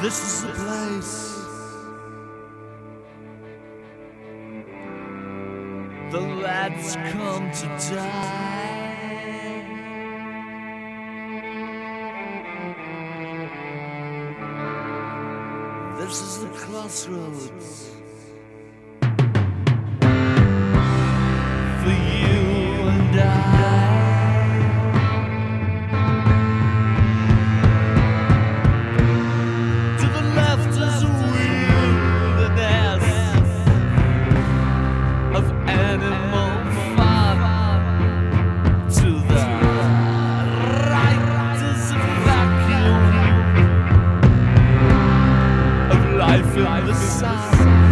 This is the place. The lads come to die. This is the crossroads. song.